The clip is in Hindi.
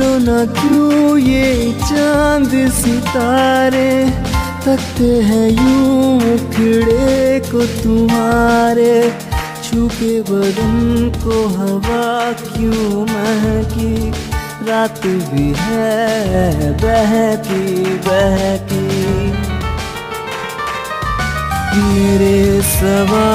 बोलो ना क्यों ये चाँद सितारे तकते हैं यूँ खिड़े को तुम्हारे? छुपे बदन को हवा क्यों महकी? रात भी है बहती बहती मेरे सवा